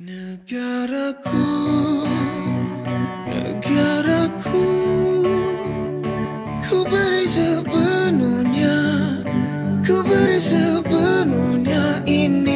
Negaraku, negaraku, ku beri sepenuhnya, ku beri sepenuhnya ini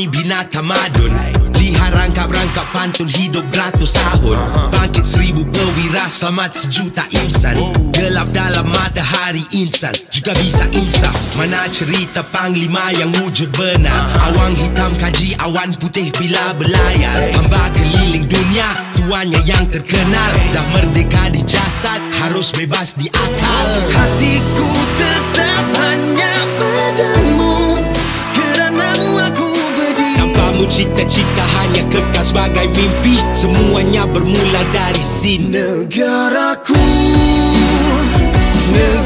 kota, kami binatang madun. Lihat rangkap-rangkap pantun hidup beratus tahun. Bangkit seribu perwira, selamat sejuta insan. Gelap dalam matahari insan Juga bisa insaf. Mana cerita panglima yang wujud benar? Awang hitam kaji awan putih bila berlayar. Hamba keliling dunia, tuannya yang terkenal. Dah merdeka di jasad, harus bebas di akal cita-cita hanya kekal sebagai mimpi. Semuanya bermula dari sini. Negaraku Negaraku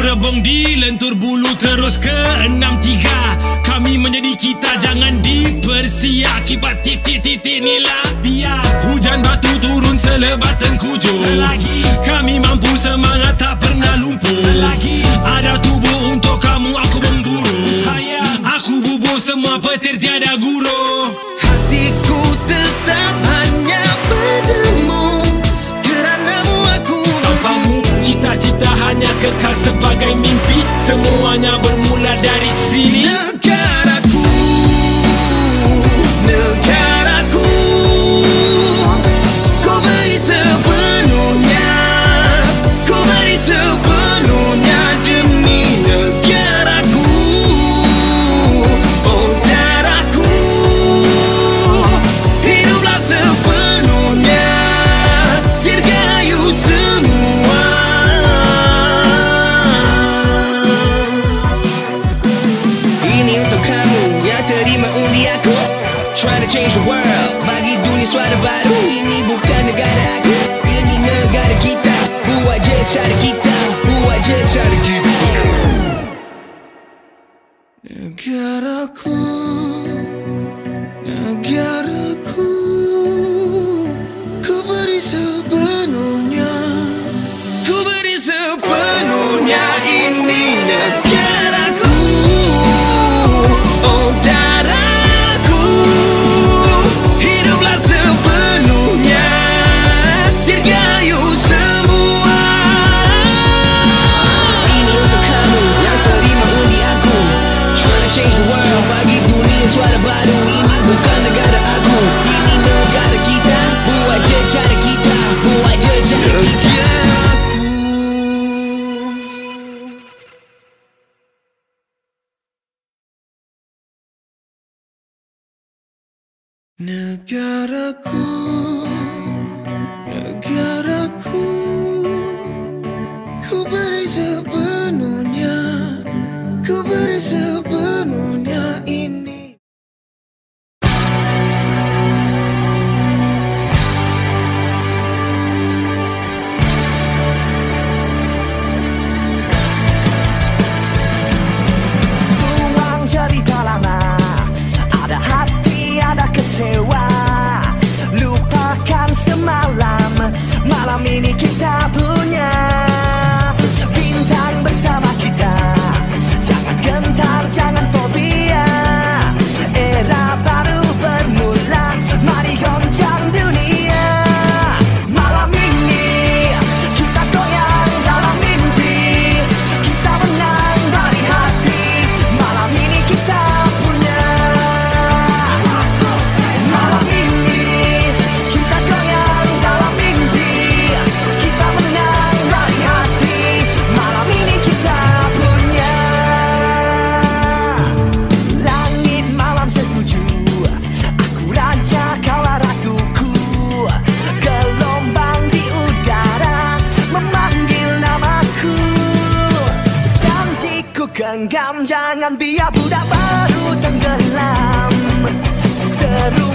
Rebong di lentur bulu terus ke 63 Kami menjadi kita jangan dipersia Akibat titik-titik inilah biar Hujan batu turun selebat tengkujur Selagi. Kami mampu semangat tak pernah lumpuh. Selagi. Ada tubuh untuk kamu aku memburu. Saya. Aku bubur semua petir tiada guru mimpi Semuanya bermula terima undi aku. Trying to change the world. Bagi dunia suara baru. Ini bukan negara aku. Ini negara kita. Buat je cara kita. Buat je cara kita. Negaraku. Negaraku. Ku beri sepenuhnya. Ku beri sepenuhnya. Ini negaraku Negaraku Negaraku genggam Jangan biar budak baru tenggelam. Seru